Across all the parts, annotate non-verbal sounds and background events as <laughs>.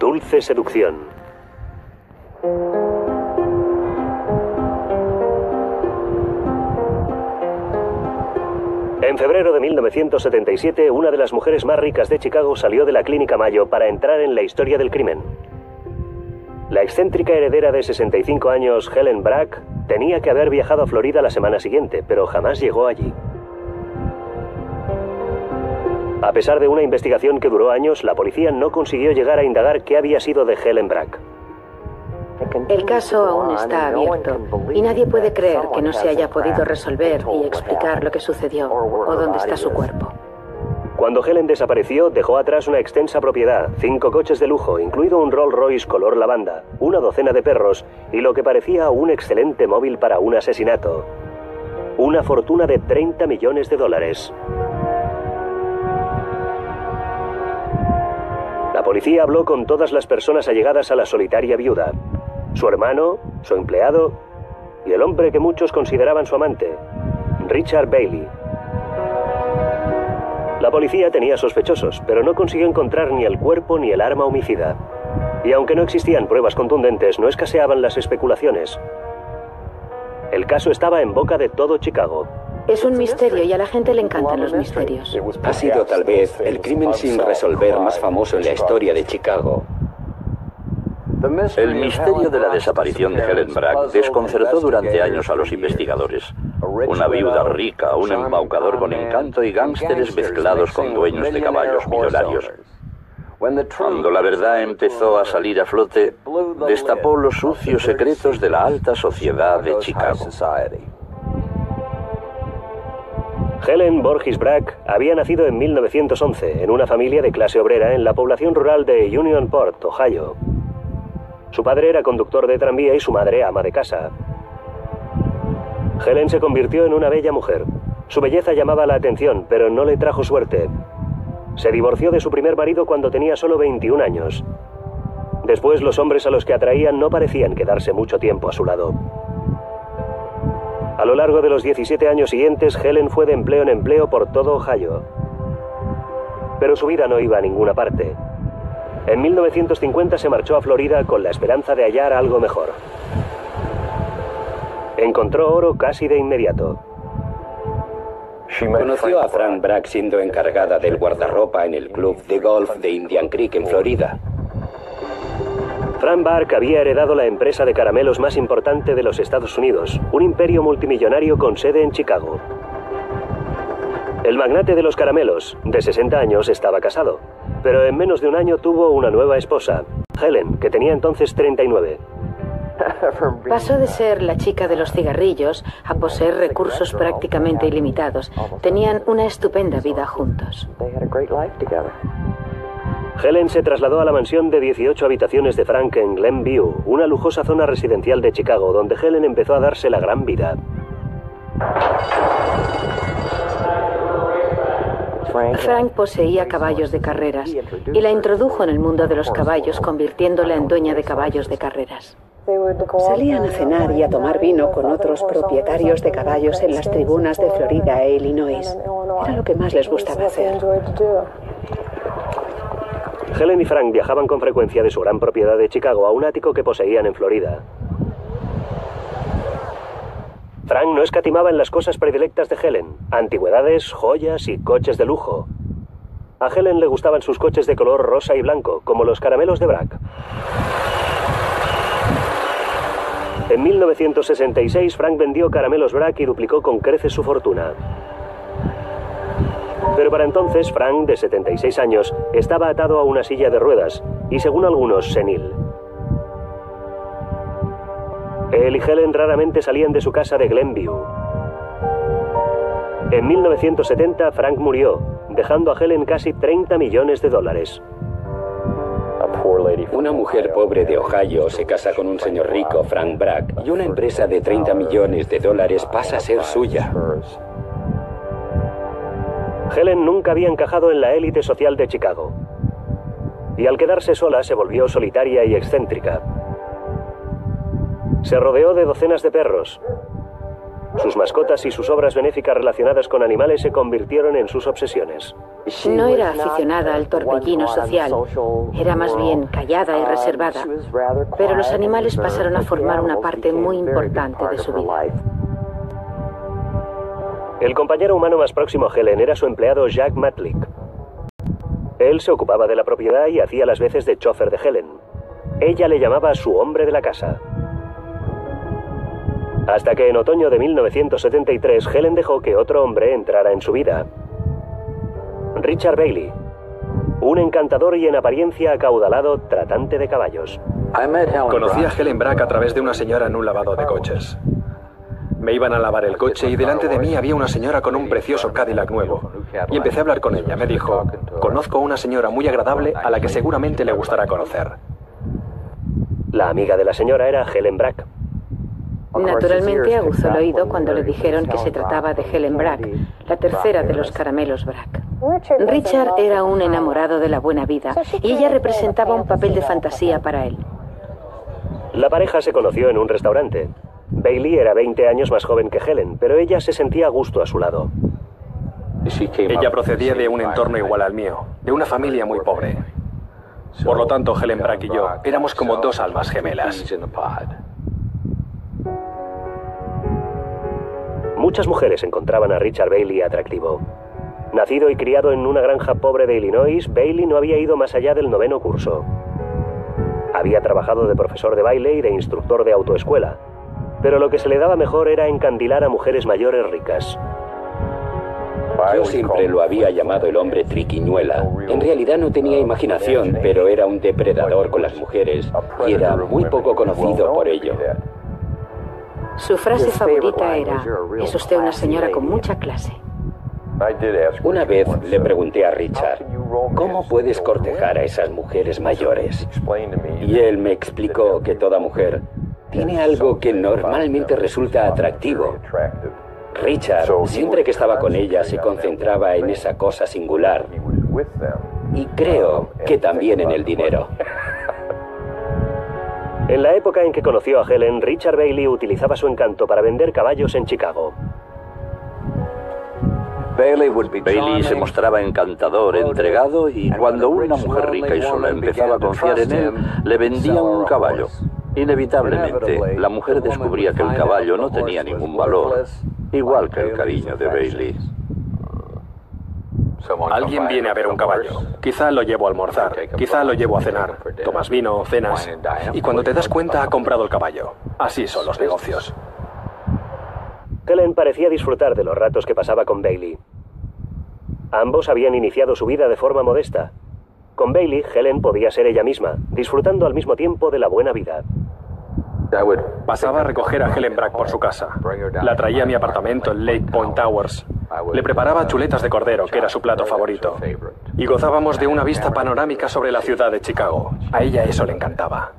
Dulce seducción. En febrero de 1977, una de las mujeres más ricas de Chicago salió de la Clínica Mayo para entrar en la historia del crimen. La excéntrica heredera de 65 años, Helen Brack, tenía que haber viajado a Florida la semana siguiente, pero jamás llegó allí. A pesar de una investigación que duró años, la policía no consiguió llegar a indagar qué había sido de Helen Brack. El caso aún está abierto y nadie puede creer que no se haya podido resolver y explicar lo que sucedió o dónde está su cuerpo. Cuando Helen desapareció, dejó atrás una extensa propiedad, cinco coches de lujo, incluido un Rolls Royce color lavanda, una docena de perros y lo que parecía un excelente móvil para un asesinato. Una fortuna de 30 millones de dólares. La policía habló con todas las personas allegadas a la solitaria viuda. Su hermano, su empleado y el hombre que muchos consideraban su amante, Richard Bailey. La policía tenía sospechosos, pero no consiguió encontrar ni el cuerpo ni el arma homicida. Y aunque no existían pruebas contundentes, no escaseaban las especulaciones. El caso estaba en boca de todo Chicago. Es un misterio y a la gente le encantan los misterios. Ha sido tal vez el crimen sin resolver más famoso en la historia de Chicago. El misterio de la desaparición de Helen Brack desconcertó durante años a los investigadores. Una viuda rica, un embaucador con encanto y gángsteres mezclados con dueños de caballos millonarios. Cuando la verdad empezó a salir a flote, destapó los sucios secretos de la alta sociedad de Chicago. Helen Borges Brack había nacido en 1911 en una familia de clase obrera en la población rural de Unionport, Ohio. Su padre era conductor de tranvía y su madre ama de casa. Helen se convirtió en una bella mujer. Su belleza llamaba la atención, pero no le trajo suerte. Se divorció de su primer marido cuando tenía solo 21 años. Después los hombres a los que atraían no parecían quedarse mucho tiempo a su lado. A lo largo de los 17 años siguientes, Helen fue de empleo en empleo por todo Ohio. Pero su vida no iba a ninguna parte. En 1950 se marchó a Florida con la esperanza de hallar algo mejor. Encontró oro casi de inmediato. Conoció a Fran Brack siendo encargada del guardarropa en el club de golf de Indian Creek en Florida. Fran Bark había heredado la empresa de caramelos más importante de los Estados Unidos, un imperio multimillonario con sede en Chicago. El magnate de los caramelos, de 60 años, estaba casado, pero en menos de un año tuvo una nueva esposa, Helen, que tenía entonces 39. <laughs> Pasó de ser la chica de los cigarrillos a poseer recursos prácticamente ilimitados. Tenían una estupenda vida juntos. Helen se trasladó a la mansión de 18 habitaciones de Frank en Glenview, una lujosa zona residencial de Chicago, donde Helen empezó a darse la gran vida. Frank poseía caballos de carreras y la introdujo en el mundo de los caballos, convirtiéndola en dueña de caballos de carreras. Salían a cenar y a tomar vino con otros propietarios de caballos en las tribunas de Florida e Illinois. Era lo que más les gustaba hacer. Helen y Frank viajaban con frecuencia de su gran propiedad de Chicago a un ático que poseían en Florida. Frank no escatimaba en las cosas predilectas de Helen, antigüedades, joyas y coches de lujo. A Helen le gustaban sus coches de color rosa y blanco, como los caramelos de Brack. En 1966, Frank vendió caramelos Brack y duplicó con creces su fortuna. Pero para entonces, Frank, de 76 años, estaba atado a una silla de ruedas y, según algunos, senil. Él y Helen raramente salían de su casa de Glenview. En 1970, Frank murió, dejando a Helen casi 30 millones de dólares. Una mujer pobre de Ohio se casa con un señor rico, Frank Brack, y una empresa de 30 millones de dólares pasa a ser suya. Helen nunca había encajado en la élite social de Chicago. Y al quedarse sola se volvió solitaria y excéntrica. Se rodeó de docenas de perros. Sus mascotas y sus obras benéficas relacionadas con animales se convirtieron en sus obsesiones. No era aficionada al torbellino social, era más bien callada y reservada, pero los animales pasaron a formar una parte muy importante de su vida. El compañero humano más próximo a Helen era su empleado Jack Matlick. Él se ocupaba de la propiedad y hacía las veces de chofer de Helen. Ella le llamaba su hombre de la casa. Hasta que en otoño de 1973 Helen dejó que otro hombre entrara en su vida. Richard Bailey, un encantador y en apariencia acaudalado tratante de caballos. Conocí a Helen Brack a través de una señora en un lavado de coches. Me iban a lavar el coche y delante de mí había una señora con un precioso Cadillac nuevo. Y empecé a hablar con ella. Me dijo, conozco a una señora muy agradable a la que seguramente le gustará conocer. La amiga de la señora era Helen Brack. Naturalmente aguzó el oído cuando le dijeron que se trataba de Helen Brack, la tercera de los caramelos Brack. Richard era un enamorado de la buena vida y ella representaba un papel de fantasía para él. La pareja se conoció en un restaurante. Bailey era 20 años más joven que Helen, pero ella se sentía a gusto a su lado. Ella procedía de un entorno igual al mío, de una familia muy pobre. Por lo tanto, Helen Brack y yo éramos como dos almas gemelas. Muchas mujeres encontraban a Richard Bailey atractivo. Nacido y criado en una granja pobre de Illinois, Bailey no había ido más allá del noveno curso. Había trabajado de profesor de baile y de instructor de autoescuela, pero lo que se le daba mejor era encandilar a mujeres mayores ricas. Yo siempre lo había llamado el hombre triquiñuela. En realidad no tenía imaginación, pero era un depredador con las mujeres y era muy poco conocido por ello. Su frase favorita era, es usted una señora con mucha clase. Una vez le pregunté a Richard, ¿cómo puedes cortejar a esas mujeres mayores? Y él me explicó que toda mujer tiene algo que normalmente resulta atractivo. Richard, siempre que estaba con ella, se concentraba en esa cosa singular. Y creo que también en el dinero. <laughs> En la época en que conoció a Helen, Richard Bailey utilizaba su encanto para vender caballos en Chicago. Bailey se mostraba encantador, entregado y cuando una mujer rica y sola empezaba a confiar en él, le vendía un caballo. Inevitablemente, la mujer descubría que el caballo no tenía ningún valor, igual que el cariño de Bailey. Alguien viene a ver un caballo. Quizá lo llevo a almorzar, quizá lo llevo a cenar. Tomas vino, cenas. Y cuando te das cuenta ha comprado el caballo. Así son los negocios. Helen parecía disfrutar de los ratos que pasaba con Bailey. Ambos habían iniciado su vida de forma modesta. Con Bailey, Helen podía ser ella misma, disfrutando al mismo tiempo de la buena vida. Pasaba a recoger a Helen Brack por su casa. La traía a mi apartamento en Lake Point Towers. Le preparaba chuletas de cordero, que era su plato favorito. Y gozábamos de una vista panorámica sobre la ciudad de Chicago. A ella eso le encantaba.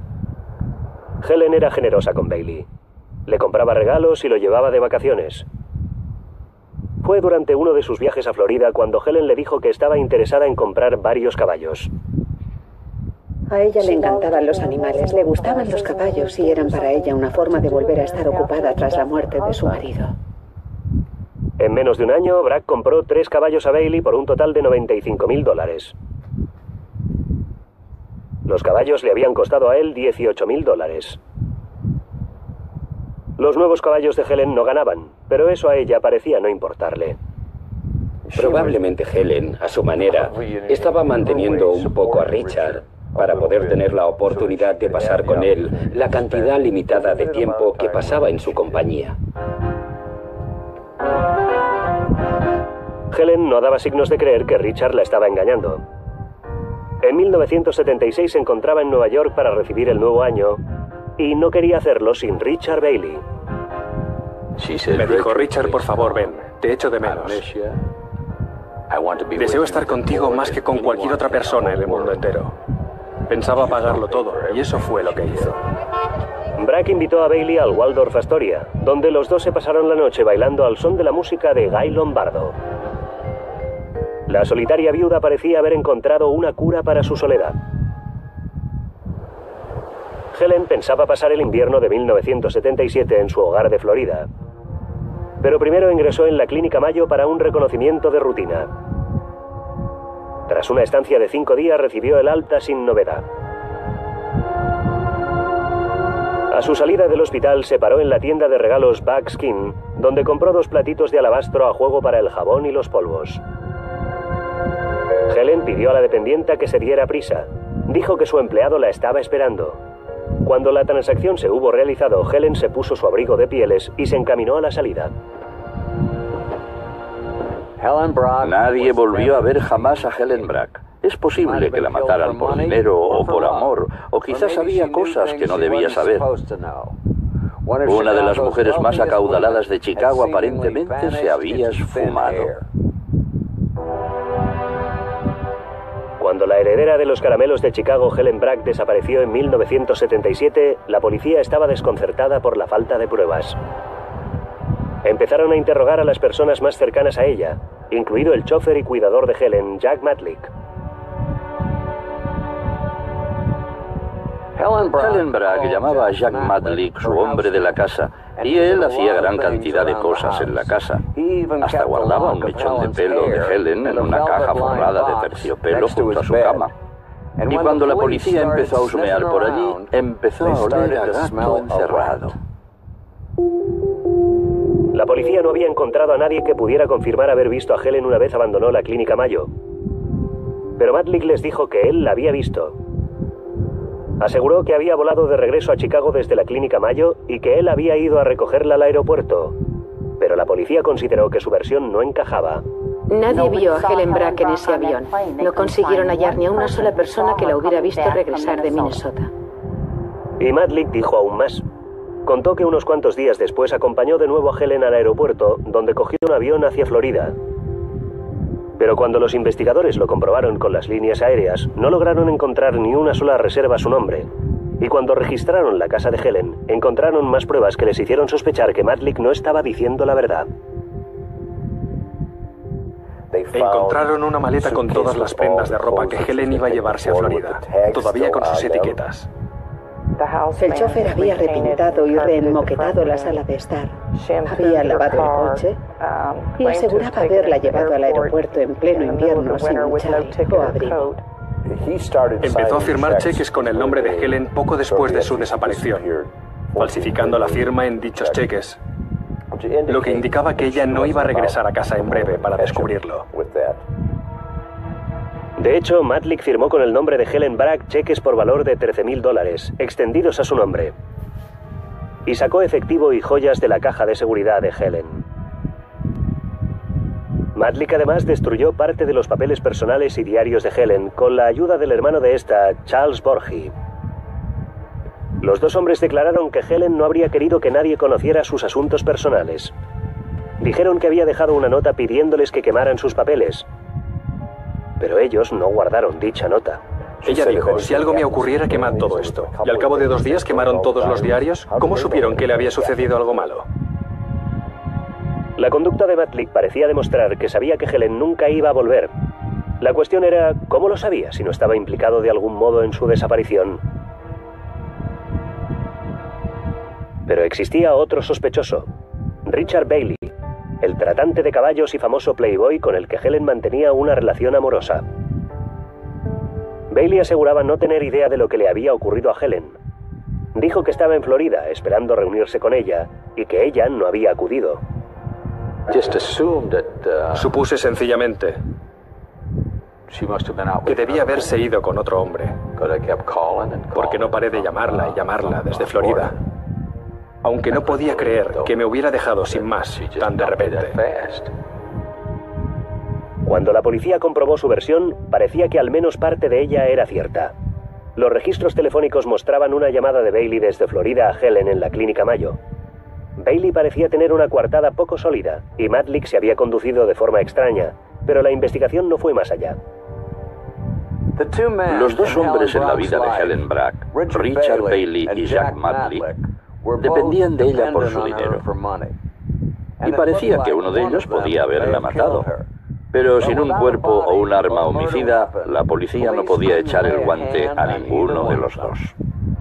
Helen era generosa con Bailey. Le compraba regalos y lo llevaba de vacaciones. Fue durante uno de sus viajes a Florida cuando Helen le dijo que estaba interesada en comprar varios caballos. A ella le encantaban los animales, le gustaban los caballos y eran para ella una forma de volver a estar ocupada tras la muerte de su marido. En menos de un año, Brack compró tres caballos a Bailey por un total de 95 mil dólares. Los caballos le habían costado a él 18 mil dólares. Los nuevos caballos de Helen no ganaban, pero eso a ella parecía no importarle. Probablemente Helen, a su manera, estaba manteniendo un poco a Richard para poder tener la oportunidad de pasar con él la cantidad limitada de tiempo que pasaba en su compañía. Helen no daba signos de creer que Richard la estaba engañando. En 1976 se encontraba en Nueva York para recibir el nuevo año y no quería hacerlo sin Richard Bailey. Me dijo, Richard, por favor, ven, te echo de menos. Deseo estar contigo más que con cualquier otra persona en el mundo entero. Pensaba pagarlo todo, y eso fue lo que hizo. Brack invitó a Bailey al Waldorf Astoria, donde los dos se pasaron la noche bailando al son de la música de Guy Lombardo. La solitaria viuda parecía haber encontrado una cura para su soledad. Helen pensaba pasar el invierno de 1977 en su hogar de Florida. Pero primero ingresó en la Clínica Mayo para un reconocimiento de rutina. Tras una estancia de cinco días recibió el alta sin novedad. A su salida del hospital se paró en la tienda de regalos Bagskin, donde compró dos platitos de alabastro a juego para el jabón y los polvos. Helen pidió a la dependienta que se diera prisa. Dijo que su empleado la estaba esperando. Cuando la transacción se hubo realizado, Helen se puso su abrigo de pieles y se encaminó a la salida. Nadie volvió a ver jamás a Helen Brack. Es posible que la mataran por dinero o por amor, o quizás había cosas que no debía saber. Una de las mujeres más acaudaladas de Chicago aparentemente se había esfumado. Cuando la heredera de los caramelos de Chicago, Helen Brack, desapareció en 1977, la policía estaba desconcertada por la falta de pruebas. Empezaron a interrogar a las personas más cercanas a ella, incluido el chofer y cuidador de Helen, Jack Matlick. Helen Bragg llamaba a Jack Matlick su hombre de la casa y él hacía gran cantidad de cosas en la casa. Hasta guardaba un mechón de pelo de Helen en una caja forrada de terciopelo junto a su cama. Y cuando la policía empezó a husmear por allí, empezó a oler a gato encerrado. La policía no había encontrado a nadie que pudiera confirmar haber visto a Helen una vez abandonó la clínica Mayo. Pero Matlick les dijo que él la había visto. Aseguró que había volado de regreso a Chicago desde la clínica Mayo y que él había ido a recogerla al aeropuerto. Pero la policía consideró que su versión no encajaba. Nadie vio a Helen Brack en ese avión. No consiguieron hallar ni a una sola persona que la hubiera visto regresar de Minnesota. Y Matlick dijo aún más. Contó que unos cuantos días después acompañó de nuevo a Helen al aeropuerto, donde cogió un avión hacia Florida. Pero cuando los investigadores lo comprobaron con las líneas aéreas, no lograron encontrar ni una sola reserva a su nombre. Y cuando registraron la casa de Helen, encontraron más pruebas que les hicieron sospechar que Matlick no estaba diciendo la verdad. Encontraron una maleta con todas las prendas de ropa que Helen iba a llevarse a Florida, todavía con sus etiquetas. El chofer había repintado y reenmoquetado la sala de estar. Había lavado el coche y aseguraba haberla llevado al aeropuerto en pleno invierno sin chal o abrigo. Empezó a firmar cheques con el nombre de Helen poco después de su desaparición, falsificando la firma en dichos cheques, lo que indicaba que ella no iba a regresar a casa en breve para descubrirlo. De hecho, Matlick firmó con el nombre de Helen Bragg cheques por valor de 13.000 dólares, extendidos a su nombre. Y sacó efectivo y joyas de la caja de seguridad de Helen. Matlick además destruyó parte de los papeles personales y diarios de Helen con la ayuda del hermano de esta, Charles Borgi. Los dos hombres declararon que Helen no habría querido que nadie conociera sus asuntos personales. Dijeron que había dejado una nota pidiéndoles que quemaran sus papeles, pero ellos no guardaron dicha nota. Ella dijo, si algo me ocurriera, quemad todo esto. Y al cabo de dos días quemaron todos los diarios. ¿Cómo supieron que le había sucedido algo malo? La conducta de Matlick parecía demostrar que sabía que Helen nunca iba a volver. La cuestión era, ¿cómo lo sabía si no estaba implicado de algún modo en su desaparición? Pero existía otro sospechoso, Richard Bailey, el tratante de caballos y famoso playboy con el que Helen mantenía una relación amorosa. Bailey aseguraba no tener idea de lo que le había ocurrido a Helen. Dijo que estaba en Florida esperando reunirse con ella y que ella no había acudido. Uh, Supuse sencillamente que debía haberse ido con otro hombre, porque no paré de llamarla y llamarla desde Florida aunque no podía creer que me hubiera dejado sin más tan de repente. Cuando la policía comprobó su versión, parecía que al menos parte de ella era cierta. Los registros telefónicos mostraban una llamada de Bailey desde Florida a Helen en la clínica Mayo. Bailey parecía tener una coartada poco sólida y Matlick se había conducido de forma extraña, pero la investigación no fue más allá. Los dos hombres en la vida de Helen Brack, Richard Bailey y Jack Matlick, dependían de ella por su dinero. Y parecía que uno de ellos podía haberla matado. Pero sin un cuerpo o un arma homicida, la policía no podía echar el guante a ninguno de los dos.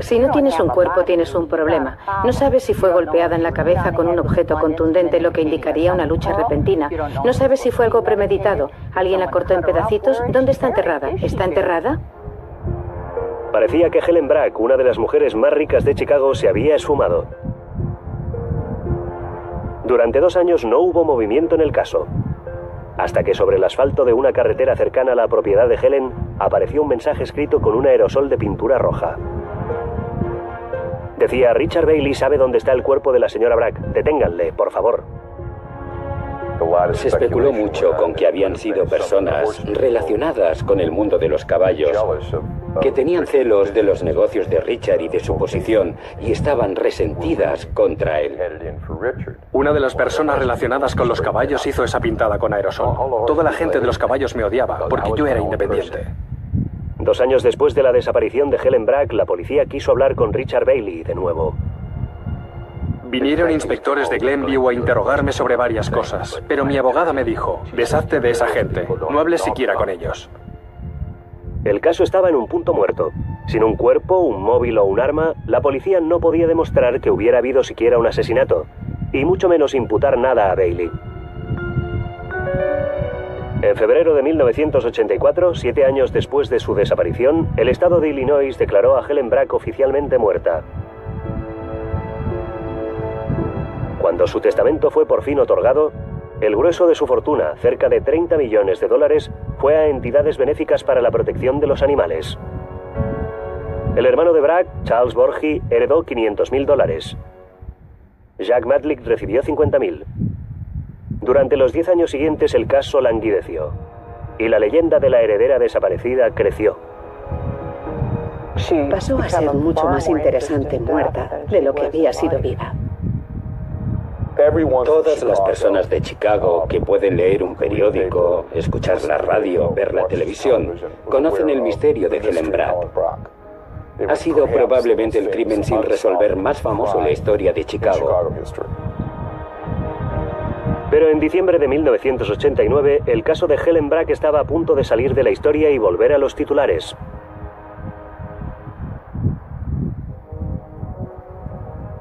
Si no tienes un cuerpo, tienes un problema. No sabes si fue golpeada en la cabeza con un objeto contundente, lo que indicaría una lucha repentina. No sabes si fue algo premeditado. ¿Alguien la cortó en pedacitos? ¿Dónde está enterrada? ¿Está enterrada? Parecía que Helen Brack, una de las mujeres más ricas de Chicago, se había esfumado. Durante dos años no hubo movimiento en el caso, hasta que sobre el asfalto de una carretera cercana a la propiedad de Helen apareció un mensaje escrito con un aerosol de pintura roja. Decía, Richard Bailey sabe dónde está el cuerpo de la señora Brack. Deténganle, por favor. Se especuló mucho con que habían sido personas relacionadas con el mundo de los caballos, que tenían celos de los negocios de Richard y de su posición y estaban resentidas contra él. Una de las personas relacionadas con los caballos hizo esa pintada con aerosol. Toda la gente de los caballos me odiaba porque yo era independiente. Dos años después de la desaparición de Helen Brack, la policía quiso hablar con Richard Bailey de nuevo. Vinieron inspectores de Glenview a interrogarme sobre varias cosas, pero mi abogada me dijo, deshazte de esa gente, no hables siquiera con ellos. El caso estaba en un punto muerto. Sin un cuerpo, un móvil o un arma, la policía no podía demostrar que hubiera habido siquiera un asesinato, y mucho menos imputar nada a Bailey. En febrero de 1984, siete años después de su desaparición, el estado de Illinois declaró a Helen Brack oficialmente muerta. Cuando su testamento fue por fin otorgado, el grueso de su fortuna, cerca de 30 millones de dólares, fue a entidades benéficas para la protección de los animales. El hermano de Brack, Charles Borgi, heredó 500 mil dólares. Jack Matlick recibió 50 mil. Durante los diez años siguientes el caso languideció y la leyenda de la heredera desaparecida creció. Pasó a ser mucho más interesante muerta de lo que había sido viva. Todas las personas de Chicago que pueden leer un periódico, escuchar la radio, ver la televisión, conocen el misterio de Helen Brack. Ha sido probablemente el crimen sin resolver más famoso en la historia de Chicago. Pero en diciembre de 1989, el caso de Helen Brack estaba a punto de salir de la historia y volver a los titulares.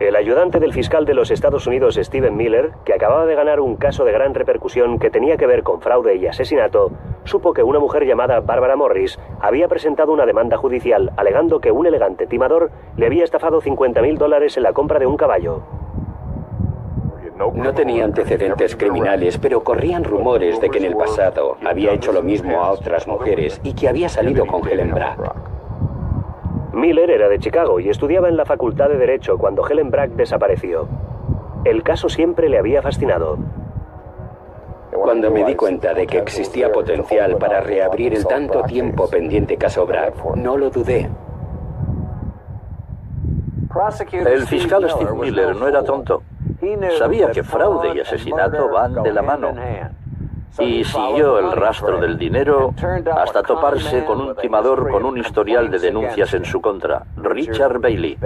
El ayudante del fiscal de los Estados Unidos, Steven Miller, que acababa de ganar un caso de gran repercusión que tenía que ver con fraude y asesinato, supo que una mujer llamada Barbara Morris había presentado una demanda judicial alegando que un elegante timador le había estafado 50.000 dólares en la compra de un caballo. No tenía antecedentes criminales, pero corrían rumores de que en el pasado había hecho lo mismo a otras mujeres y que había salido con Helen Brack. Miller era de Chicago y estudiaba en la Facultad de Derecho cuando Helen Brack desapareció. El caso siempre le había fascinado. Cuando me di cuenta de que existía potencial para reabrir el tanto tiempo pendiente caso Brack, no lo dudé. El fiscal Steve Miller no era tonto. Sabía que fraude y asesinato van de la mano y siguió el rastro del dinero hasta toparse con un timador con un historial de denuncias en su contra, Richard Bailey.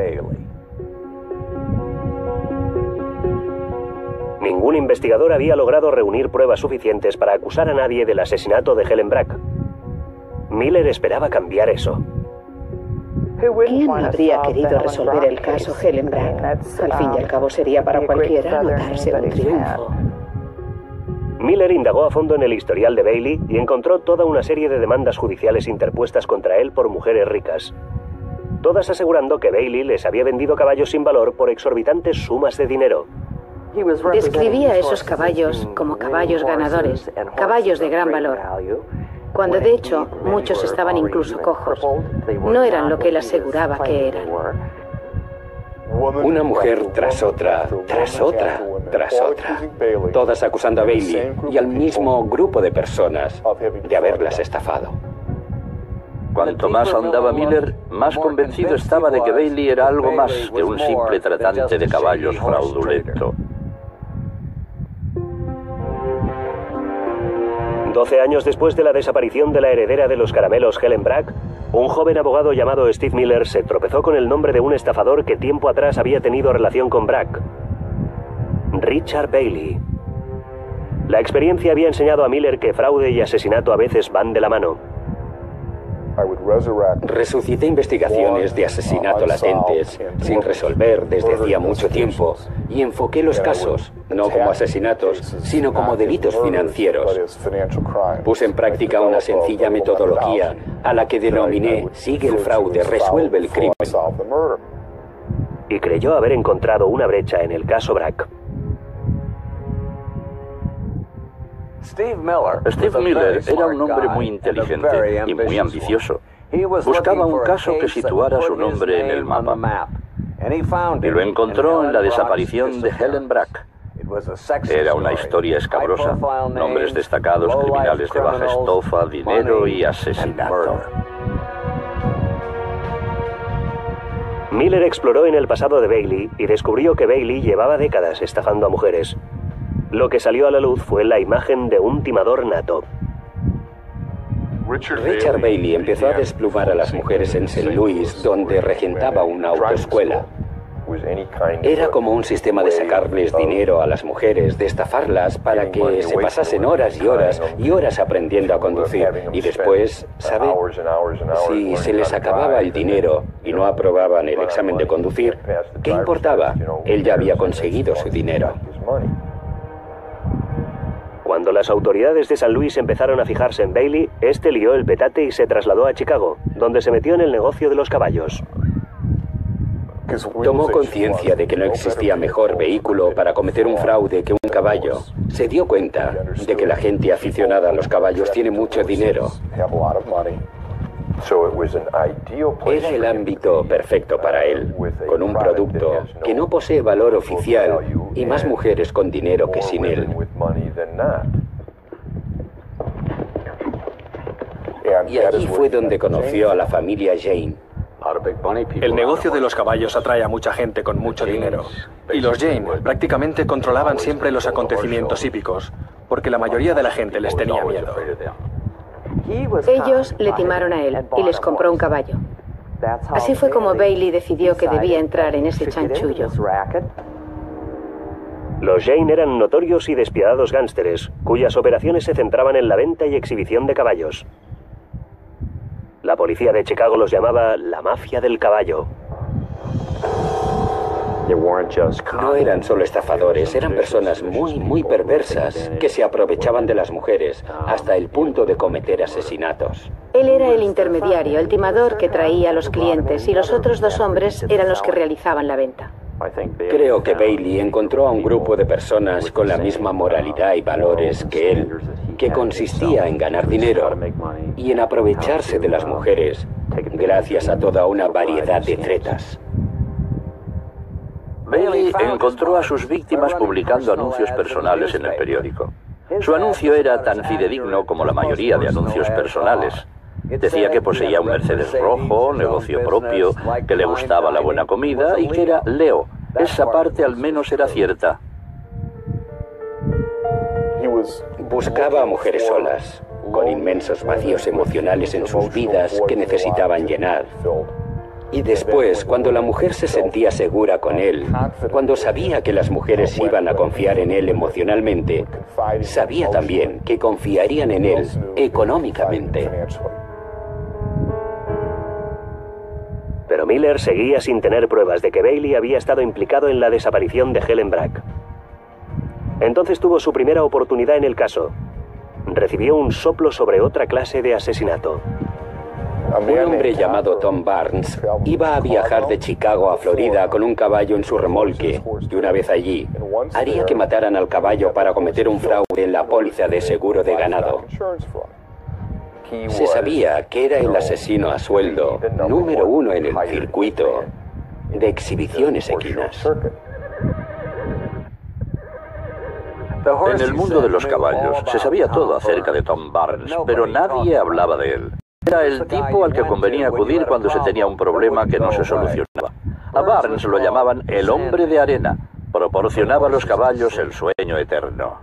Ningún investigador había logrado reunir pruebas suficientes para acusar a nadie del asesinato de Helen Brack. Miller esperaba cambiar eso. ¿Quién habría querido resolver el caso Helen Brack? Al fin y al cabo sería para cualquiera anotarse un triunfo. Miller indagó a fondo en el historial de Bailey y encontró toda una serie de demandas judiciales interpuestas contra él por mujeres ricas. Todas asegurando que Bailey les había vendido caballos sin valor por exorbitantes sumas de dinero. Describía a esos caballos como caballos ganadores, caballos de gran valor cuando de hecho muchos estaban incluso cojos. No eran lo que él aseguraba que eran. Una mujer tras otra, tras otra, tras otra. Todas acusando a Bailey y al mismo grupo de personas de haberlas estafado. Cuanto más ahondaba Miller, más convencido estaba de que Bailey era algo más que un simple tratante de caballos fraudulento. Doce años después de la desaparición de la heredera de los caramelos Helen Brack, un joven abogado llamado Steve Miller se tropezó con el nombre de un estafador que tiempo atrás había tenido relación con Brack. Richard Bailey. La experiencia había enseñado a Miller que fraude y asesinato a veces van de la mano. Resucité investigaciones de asesinato latentes sin resolver desde hacía mucho tiempo y enfoqué los casos no como asesinatos, sino como delitos financieros. Puse en práctica una sencilla metodología a la que denominé Sigue el fraude, resuelve el crimen. Y creyó haber encontrado una brecha en el caso Brack. Steve Miller era un hombre muy inteligente y muy ambicioso. Buscaba un caso que situara su nombre en el mapa. Y lo encontró en la desaparición de Helen Brack. Era una historia escabrosa, nombres destacados, criminales de baja estofa, dinero y asesinato. Miller exploró en el pasado de Bailey y descubrió que Bailey llevaba décadas estafando a mujeres. Lo que salió a la luz fue la imagen de un timador nato. Richard Bailey empezó a desplumar a las mujeres en St. Louis, donde regentaba una autoescuela. Era como un sistema de sacarles dinero a las mujeres, de estafarlas para que se pasasen horas y horas y horas aprendiendo a conducir. Y después, ¿sabe? Si se les acababa el dinero y no aprobaban el examen de conducir, ¿qué importaba? Él ya había conseguido su dinero. Cuando las autoridades de San Luis empezaron a fijarse en Bailey, este lió el petate y se trasladó a Chicago, donde se metió en el negocio de los caballos. Tomó conciencia de que no existía mejor vehículo para cometer un fraude que un caballo. Se dio cuenta de que la gente aficionada a los caballos tiene mucho dinero. Era el ámbito perfecto para él, con un producto que no posee valor oficial y más mujeres con dinero que sin él. Y allí fue donde conoció a la familia Jane. El negocio de los caballos atrae a mucha gente con mucho dinero. Y los Jane prácticamente controlaban siempre los acontecimientos hípicos, porque la mayoría de la gente les tenía miedo. Ellos le timaron a él y les compró un caballo. Así fue como Bailey decidió que debía entrar en ese chanchullo. Los Jane eran notorios y despiadados gánsteres, cuyas operaciones se centraban en la venta y exhibición de caballos. La policía de Chicago los llamaba la mafia del caballo. No eran solo estafadores, eran personas muy, muy perversas que se aprovechaban de las mujeres hasta el punto de cometer asesinatos. Él era el intermediario, el timador que traía a los clientes y los otros dos hombres eran los que realizaban la venta. Creo que Bailey encontró a un grupo de personas con la misma moralidad y valores que él, que consistía en ganar dinero y en aprovecharse de las mujeres gracias a toda una variedad de tretas. Bailey encontró a sus víctimas publicando anuncios personales en el periódico. Su anuncio era tan fidedigno como la mayoría de anuncios personales. Decía que poseía un Mercedes rojo, negocio propio, que le gustaba la buena comida y que era Leo. Esa parte al menos era cierta. Buscaba a mujeres solas, con inmensos vacíos emocionales en sus vidas que necesitaban llenar. Y después, cuando la mujer se sentía segura con él, cuando sabía que las mujeres iban a confiar en él emocionalmente, sabía también que confiarían en él económicamente. Pero Miller seguía sin tener pruebas de que Bailey había estado implicado en la desaparición de Helen Brack. Entonces tuvo su primera oportunidad en el caso. Recibió un soplo sobre otra clase de asesinato. Un hombre llamado Tom Barnes iba a viajar de Chicago a Florida con un caballo en su remolque y una vez allí haría que mataran al caballo para cometer un fraude en la póliza de seguro de ganado. Se sabía que era el asesino a sueldo número uno en el circuito de exhibiciones equinas. En el mundo de los caballos se sabía todo acerca de Tom Barnes, pero nadie hablaba de él. Era el tipo al que convenía acudir cuando se tenía un problema que no se solucionaba. A Barnes lo llamaban el hombre de arena. Proporcionaba a los caballos el sueño eterno.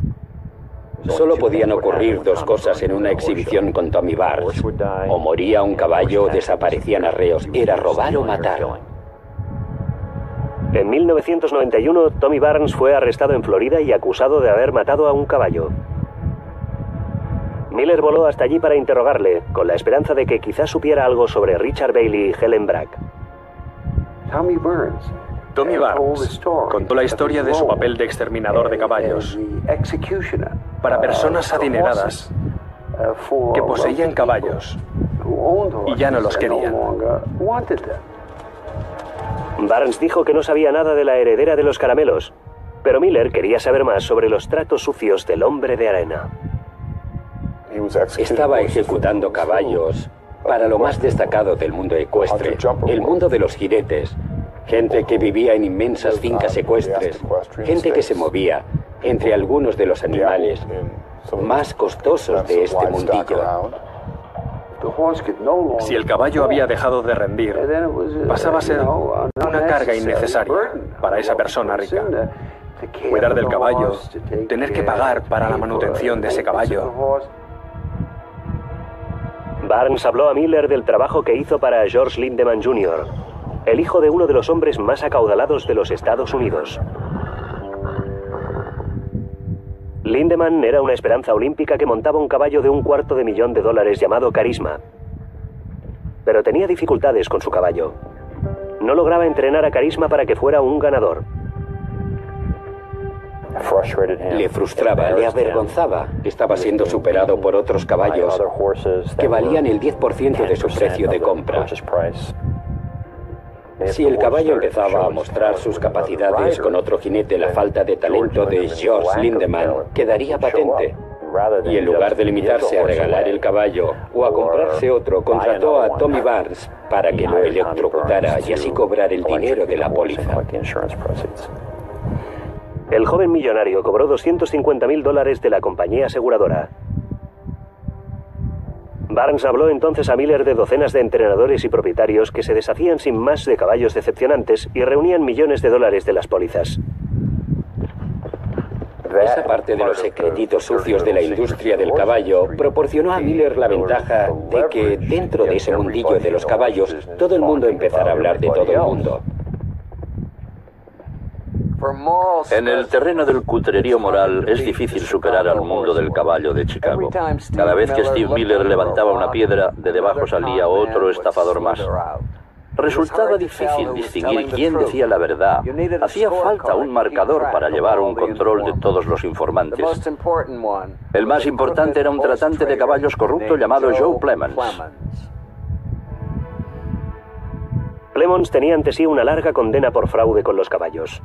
Solo podían ocurrir dos cosas en una exhibición con Tommy Barnes. O moría un caballo o desaparecían arreos. Era robar o matar. En 1991, Tommy Barnes fue arrestado en Florida y acusado de haber matado a un caballo. Miller voló hasta allí para interrogarle, con la esperanza de que quizás supiera algo sobre Richard Bailey y Helen Brack. Tommy Burns Tommy Barnes contó la historia de su papel de exterminador de caballos para personas adineradas que poseían caballos y ya no los querían. Barnes dijo que no sabía nada de la heredera de los caramelos, pero Miller quería saber más sobre los tratos sucios del hombre de arena. Estaba ejecutando caballos para lo más destacado del mundo ecuestre, el mundo de los jinetes, gente que vivía en inmensas fincas ecuestres, gente que se movía entre algunos de los animales más costosos de este mundillo. Si el caballo había dejado de rendir, pasaba a ser una carga innecesaria para esa persona rica. Cuidar del caballo, tener que pagar para la manutención de ese caballo. Barnes habló a Miller del trabajo que hizo para George Lindemann Jr., el hijo de uno de los hombres más acaudalados de los Estados Unidos. Lindemann era una esperanza olímpica que montaba un caballo de un cuarto de millón de dólares llamado Carisma. Pero tenía dificultades con su caballo. No lograba entrenar a Carisma para que fuera un ganador. Le frustraba, le avergonzaba. Estaba siendo superado por otros caballos que valían el 10% de su precio de compra. Si el caballo empezaba a mostrar sus capacidades con otro jinete, la falta de talento de George Lindemann quedaría patente. Y en lugar de limitarse a regalar el caballo o a comprarse otro, contrató a Tommy Barnes para que lo electrocutara y así cobrar el dinero de la póliza. El joven millonario cobró 250 mil dólares de la compañía aseguradora. Barnes habló entonces a Miller de docenas de entrenadores y propietarios que se deshacían sin más de caballos decepcionantes y reunían millones de dólares de las pólizas. Esa parte de los secretitos sucios de la industria del caballo proporcionó a Miller la ventaja de que dentro de ese mundillo de los caballos todo el mundo empezara a hablar de todo el mundo. En el terreno del cutrerío moral es difícil superar al mundo del caballo de Chicago. Cada vez que Steve Miller levantaba una piedra, de debajo salía otro estafador más. Resultaba difícil distinguir quién decía la verdad. Hacía falta un marcador para llevar un control de todos los informantes. El más importante era un tratante de caballos corrupto llamado Joe Plemons. Plemons tenía ante sí una larga condena por fraude con los caballos.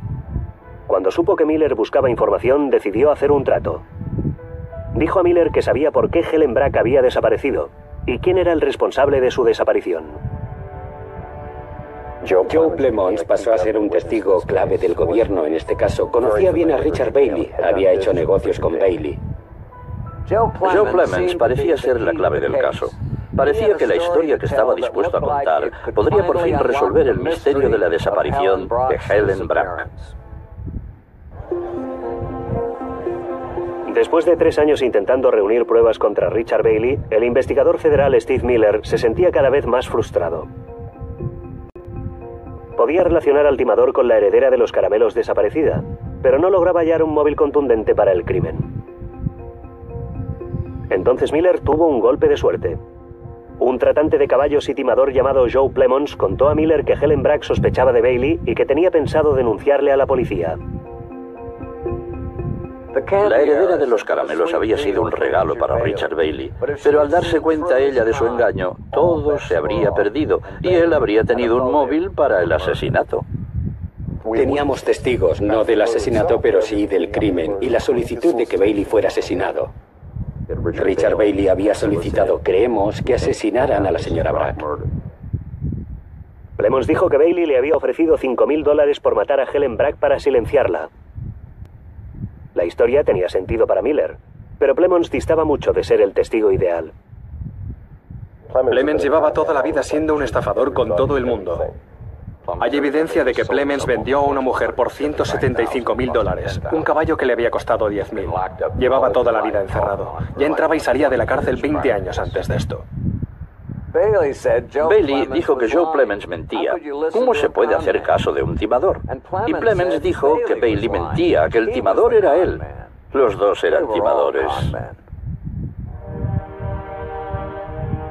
Cuando supo que Miller buscaba información, decidió hacer un trato. Dijo a Miller que sabía por qué Helen Brack había desaparecido y quién era el responsable de su desaparición. Joe Plemons pasó a ser un testigo clave del gobierno en este caso. Conocía bien a Richard Bailey, había hecho negocios con Bailey. Joe Plemons parecía ser la clave del caso. Parecía que la historia que estaba dispuesto a contar podría por fin resolver el misterio de la desaparición de Helen Brack. Después de tres años intentando reunir pruebas contra Richard Bailey, el investigador federal Steve Miller se sentía cada vez más frustrado. Podía relacionar al timador con la heredera de los caramelos desaparecida, pero no lograba hallar un móvil contundente para el crimen. Entonces Miller tuvo un golpe de suerte. Un tratante de caballos y timador llamado Joe Plemons contó a Miller que Helen Brack sospechaba de Bailey y que tenía pensado denunciarle a la policía. La heredera de los caramelos había sido un regalo para Richard Bailey, pero al darse cuenta ella de su engaño, todo se habría perdido y él habría tenido un móvil para el asesinato. Teníamos testigos, no del asesinato, pero sí del crimen y la solicitud de que Bailey fuera asesinado. Richard Bailey había solicitado, creemos, que asesinaran a la señora Brack. Plemons dijo que Bailey le había ofrecido 5.000 dólares por matar a Helen Brack para silenciarla. La historia tenía sentido para Miller, pero Plemons distaba mucho de ser el testigo ideal. Plemons llevaba toda la vida siendo un estafador con todo el mundo. Hay evidencia de que Plemons vendió a una mujer por 175 mil dólares, un caballo que le había costado 10 mil. Llevaba toda la vida encerrado. Ya entraba y salía de la cárcel 20 años antes de esto. Bailey dijo que Joe Plemons mentía. ¿Cómo se puede hacer caso de un timador? Y Plemons dijo que Bailey mentía, que el timador era él. Los dos eran timadores.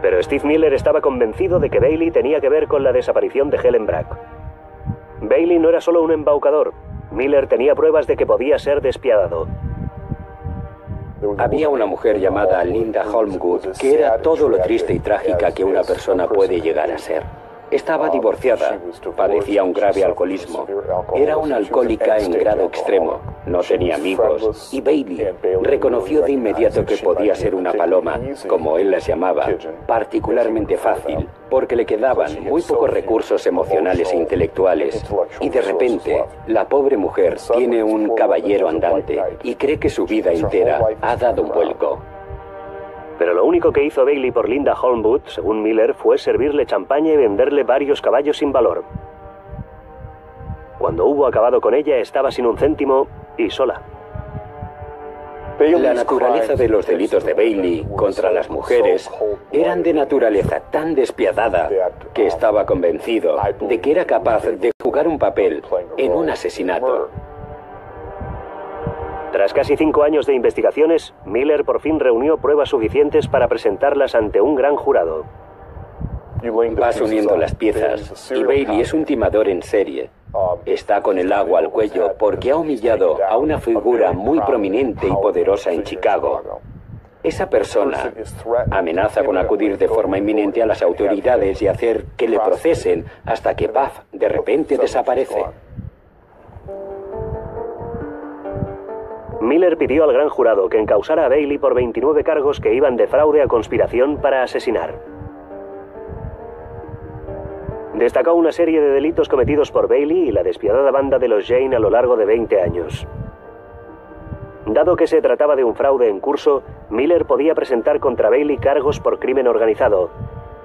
Pero Steve Miller estaba convencido de que Bailey tenía que ver con la desaparición de Helen Brack. Bailey no era solo un embaucador, Miller tenía pruebas de que podía ser despiadado. Había una mujer llamada Linda Holmwood que era todo lo triste y trágica que una persona puede llegar a ser. Estaba divorciada, padecía un grave alcoholismo, era una alcohólica en grado extremo, no tenía amigos. Y Bailey reconoció de inmediato que podía ser una paloma, como él las llamaba, particularmente fácil, porque le quedaban muy pocos recursos emocionales e intelectuales. Y de repente la pobre mujer tiene un caballero andante y cree que su vida entera ha dado un vuelco. Pero lo único que hizo Bailey por Linda Holmwood, según Miller, fue servirle champaña y venderle varios caballos sin valor. Cuando hubo acabado con ella, estaba sin un céntimo y sola. La naturaleza de los delitos de Bailey contra las mujeres eran de naturaleza tan despiadada que estaba convencido de que era capaz de jugar un papel en un asesinato. Tras casi cinco años de investigaciones, Miller por fin reunió pruebas suficientes para presentarlas ante un gran jurado. Vas uniendo las piezas y Bailey es un timador en serie. Está con el agua al cuello porque ha humillado a una figura muy prominente y poderosa en Chicago. Esa persona amenaza con acudir de forma inminente a las autoridades y hacer que le procesen hasta que Puff de repente desaparece. Miller pidió al gran jurado que encausara a Bailey por 29 cargos que iban de fraude a conspiración para asesinar. Destacó una serie de delitos cometidos por Bailey y la despiadada banda de los Jane a lo largo de 20 años. Dado que se trataba de un fraude en curso, Miller podía presentar contra Bailey cargos por crimen organizado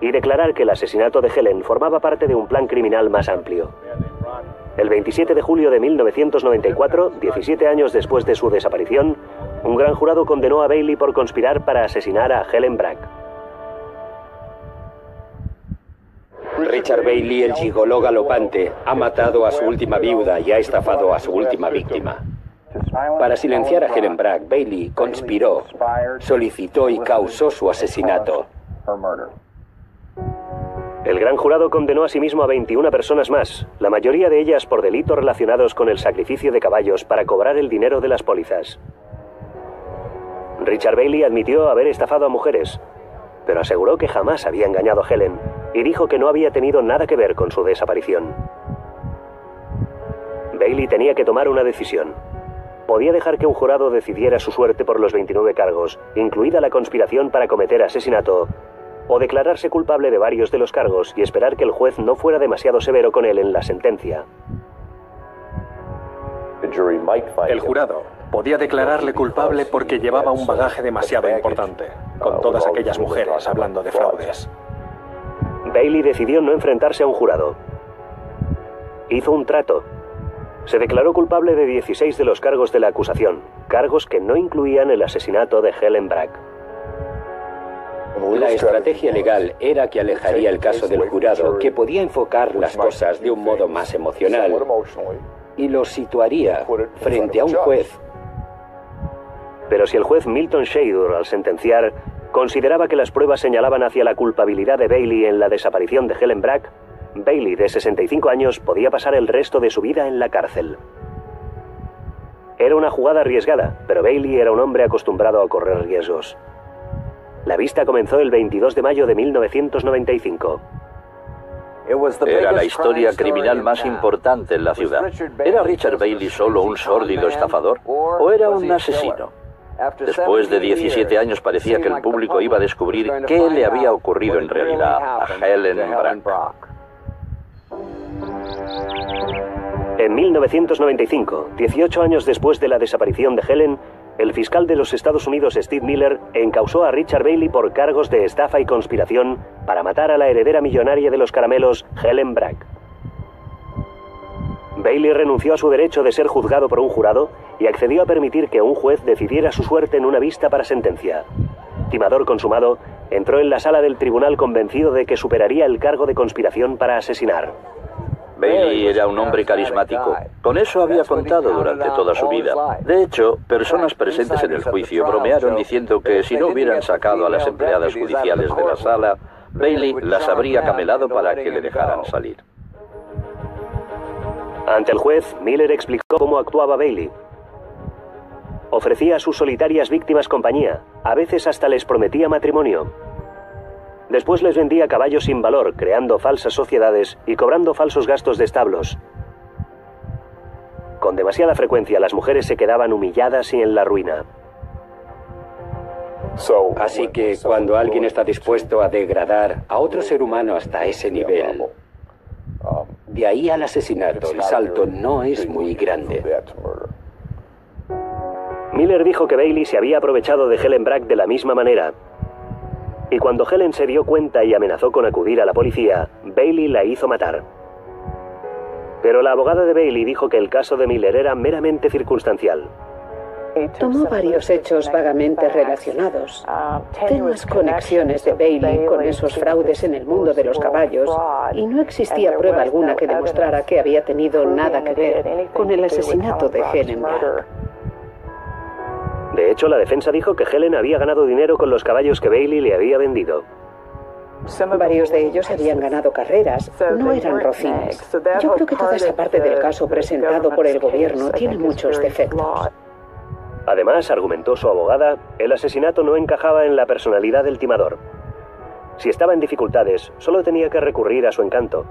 y declarar que el asesinato de Helen formaba parte de un plan criminal más amplio. El 27 de julio de 1994, 17 años después de su desaparición, un gran jurado condenó a Bailey por conspirar para asesinar a Helen Brack. Richard Bailey, el gigoló galopante, ha matado a su última viuda y ha estafado a su última víctima. Para silenciar a Helen Brack, Bailey conspiró, solicitó y causó su asesinato. El gran jurado condenó asimismo a 21 personas más, la mayoría de ellas por delitos relacionados con el sacrificio de caballos para cobrar el dinero de las pólizas. Richard Bailey admitió haber estafado a mujeres, pero aseguró que jamás había engañado a Helen y dijo que no había tenido nada que ver con su desaparición. Bailey tenía que tomar una decisión. Podía dejar que un jurado decidiera su suerte por los 29 cargos, incluida la conspiración para cometer asesinato, o declararse culpable de varios de los cargos y esperar que el juez no fuera demasiado severo con él en la sentencia. El jurado podía declararle culpable porque llevaba un bagaje demasiado importante, con todas aquellas mujeres hablando de fraudes. Bailey decidió no enfrentarse a un jurado. Hizo un trato. Se declaró culpable de 16 de los cargos de la acusación, cargos que no incluían el asesinato de Helen Brack. La estrategia legal era que alejaría el caso del jurado, que podía enfocar las cosas de un modo más emocional y lo situaría frente a un juez. Pero si el juez Milton Shadur, al sentenciar, consideraba que las pruebas señalaban hacia la culpabilidad de Bailey en la desaparición de Helen Brack, Bailey, de 65 años, podía pasar el resto de su vida en la cárcel. Era una jugada arriesgada, pero Bailey era un hombre acostumbrado a correr riesgos. La vista comenzó el 22 de mayo de 1995. Era la historia criminal más importante en la ciudad. ¿Era Richard Bailey solo un sórdido estafador o era un asesino? Después de 17 años parecía que el público iba a descubrir qué le había ocurrido en realidad a Helen Brack. En 1995, 18 años después de la desaparición de Helen, el fiscal de los Estados Unidos Steve Miller encausó a Richard Bailey por cargos de estafa y conspiración para matar a la heredera millonaria de los caramelos, Helen Brack. Bailey renunció a su derecho de ser juzgado por un jurado y accedió a permitir que un juez decidiera su suerte en una vista para sentencia. Timador consumado, entró en la sala del tribunal convencido de que superaría el cargo de conspiración para asesinar. Bailey era un hombre carismático. Con eso había contado durante toda su vida. De hecho, personas presentes en el juicio bromearon diciendo que si no hubieran sacado a las empleadas judiciales de la sala, Bailey las habría camelado para que le dejaran salir. Ante el juez, Miller explicó cómo actuaba Bailey. Ofrecía a sus solitarias víctimas compañía, a veces hasta les prometía matrimonio. Después les vendía caballos sin valor, creando falsas sociedades y cobrando falsos gastos de establos. Con demasiada frecuencia las mujeres se quedaban humilladas y en la ruina. Así que cuando alguien está dispuesto a degradar a otro ser humano hasta ese nivel, de ahí al asesinato, el salto no es muy grande. Miller dijo que Bailey se había aprovechado de Helen Brack de la misma manera. Y cuando Helen se dio cuenta y amenazó con acudir a la policía, Bailey la hizo matar. Pero la abogada de Bailey dijo que el caso de Miller era meramente circunstancial. Tomó varios hechos vagamente relacionados, tenues conexiones de Bailey con esos fraudes en el mundo de los caballos, y no existía prueba alguna que demostrara que había tenido nada que ver con el asesinato de Helen. De hecho, la defensa dijo que Helen había ganado dinero con los caballos que Bailey le había vendido. Varios de ellos habían ganado carreras, no eran rocines. Yo creo que toda esa parte del caso presentado por el gobierno tiene muchos defectos. Además, argumentó su abogada, el asesinato no encajaba en la personalidad del timador. Si estaba en dificultades, solo tenía que recurrir a su encanto.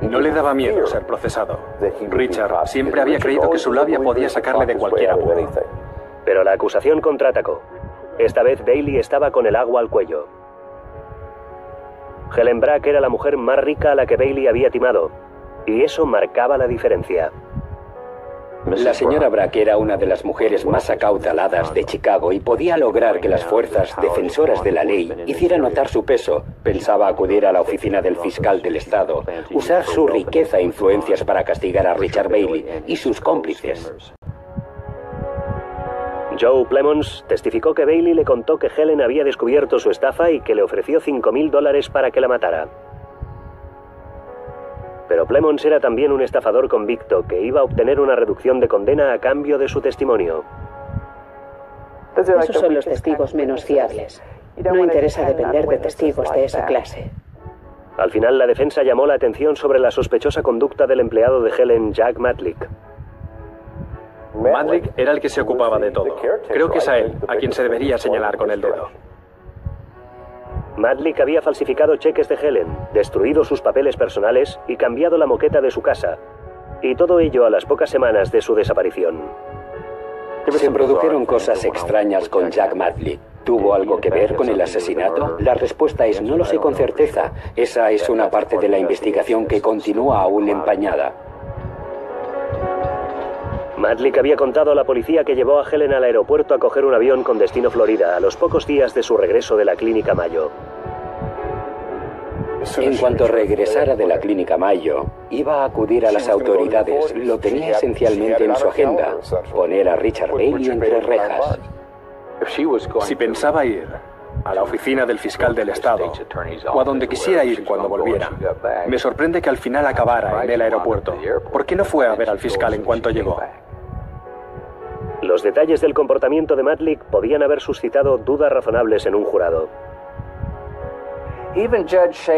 No le daba miedo ser procesado. Richard siempre había creído que su labia podía sacarle de cualquier apuro. Pero la acusación contraatacó. Esta vez Bailey estaba con el agua al cuello. Helen Brack era la mujer más rica a la que Bailey había timado, y eso marcaba la diferencia. La señora Brack era una de las mujeres más acaudaladas de Chicago y podía lograr que las fuerzas defensoras de la ley hicieran notar su peso. Pensaba acudir a la oficina del fiscal del estado, usar su riqueza e influencias para castigar a Richard Bailey y sus cómplices. Joe Plemons testificó que Bailey le contó que Helen había descubierto su estafa y que le ofreció 5.000 dólares para que la matara. Pero Plemons era también un estafador convicto que iba a obtener una reducción de condena a cambio de su testimonio. Esos son los testigos menos fiables. No interesa depender de testigos de esa clase. Al final, la defensa llamó la atención sobre la sospechosa conducta del empleado de Helen, Jack Matlick. Matlick era el que se ocupaba de todo. Creo que es a él a quien se debería señalar con el dedo. Madlick había falsificado cheques de Helen, destruido sus papeles personales y cambiado la moqueta de su casa. Y todo ello a las pocas semanas de su desaparición. Se produjeron cosas extrañas con Jack Madlick. ¿Tuvo algo que ver con el asesinato? La respuesta es no lo sé con certeza. Esa es una parte de la investigación que continúa aún empañada. Madlick había contado a la policía que llevó a Helen al aeropuerto a coger un avión con destino Florida a los pocos días de su regreso de la clínica Mayo. En cuanto regresara de la clínica Mayo, iba a acudir a las autoridades. Lo tenía esencialmente en su agenda, poner a Richard Bailey entre rejas. Si pensaba ir a la oficina del fiscal del estado o a donde quisiera ir cuando volviera, me sorprende que al final acabara en el aeropuerto. ¿Por qué no fue a ver al fiscal en cuanto llegó? Los detalles del comportamiento de Matlick podían haber suscitado dudas razonables en un jurado.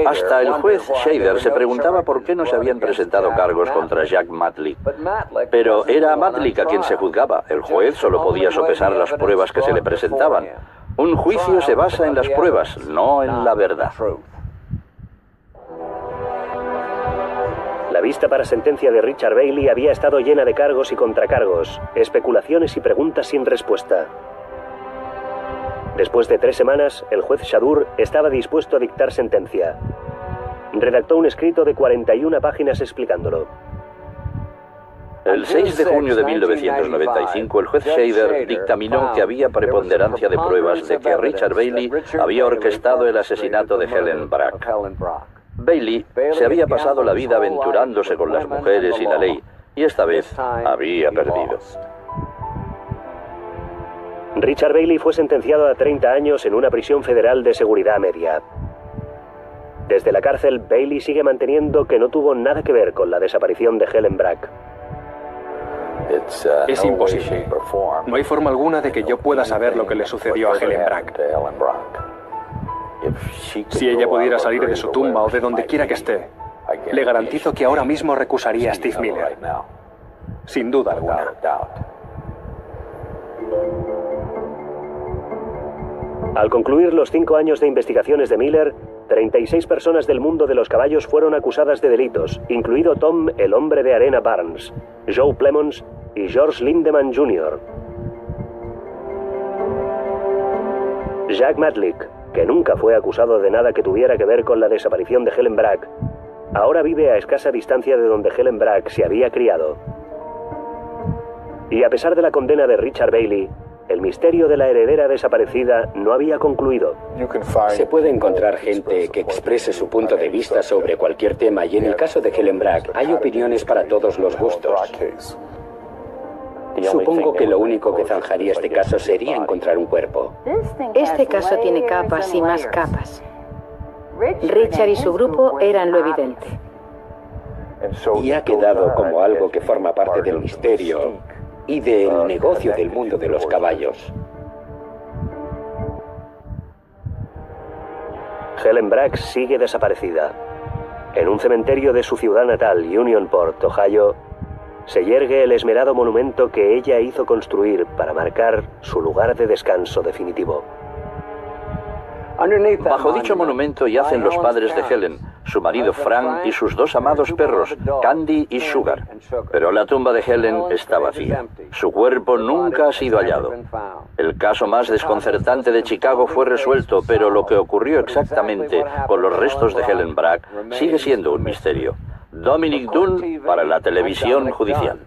Hasta el juez Shader se preguntaba por qué no se habían presentado cargos contra Jack Matlick. Pero era Matlick a quien se juzgaba. El juez solo podía sopesar las pruebas que se le presentaban. Un juicio se basa en las pruebas, no en la verdad. Vista para sentencia de Richard Bailey había estado llena de cargos y contracargos, especulaciones y preguntas sin respuesta. Después de tres semanas, el juez Shadur estaba dispuesto a dictar sentencia. Redactó un escrito de 41 páginas explicándolo. El 6 de junio de 1995, el juez Shader dictaminó que había preponderancia de pruebas de que Richard Bailey había orquestado el asesinato de Helen Brack. Bailey se había pasado la vida aventurándose con las mujeres y la ley, y esta vez había perdido. Richard Bailey fue sentenciado a 30 años en una prisión federal de seguridad media. Desde la cárcel, Bailey sigue manteniendo que no tuvo nada que ver con la desaparición de Helen Brack. Es imposible. No hay forma alguna de que yo pueda saber lo que le sucedió a Helen Brack. Si ella pudiera salir de su tumba o de donde quiera que esté, le garantizo que ahora mismo recusaría a Steve Miller. Sin duda alguna. Al concluir los cinco años de investigaciones de Miller, 36 personas del mundo de los caballos fueron acusadas de delitos, incluido Tom, el hombre de arena Barnes, Joe Plemons y George Lindemann Jr. Jack Matlick, que nunca fue acusado de nada que tuviera que ver con la desaparición de Helen Bragg, ahora vive a escasa distancia de donde Helen Bragg se había criado. Y a pesar de la condena de Richard Bailey, el misterio de la heredera desaparecida no había concluido. Se puede encontrar gente que exprese su punto de vista sobre cualquier tema y en el caso de Helen Bragg hay opiniones para todos los gustos. Supongo que lo único que zanjaría este caso sería encontrar un cuerpo. Este caso tiene capas y más capas. Richard y su grupo eran lo evidente. Y ha quedado como algo que forma parte del misterio y del negocio del mundo de los caballos. Helen Bragg sigue desaparecida. En un cementerio de su ciudad natal, Unionport, Ohio, se yergue el esmerado monumento que ella hizo construir para marcar su lugar de descanso definitivo. Bajo dicho monumento yacen los padres de Helen, su marido Frank y sus dos amados perros, Candy y Sugar. Pero la tumba de Helen está vacía. Su cuerpo nunca ha sido hallado. El caso más desconcertante de Chicago fue resuelto, pero lo que ocurrió exactamente con los restos de Helen Bragg sigue siendo un misterio. Dominic Dunn para la televisión judicial.